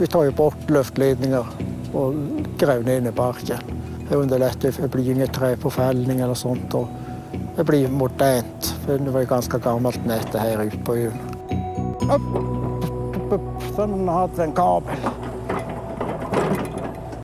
vi tar ju bort luftledningar och gräver ner i marken. Det underlättar för det blir inget träpåfällning eller sånt. Och det blir modernt, för det var ju ganska gammalt nät det här ute på ön. Upp, upp, upp. Sen hade vi en kabel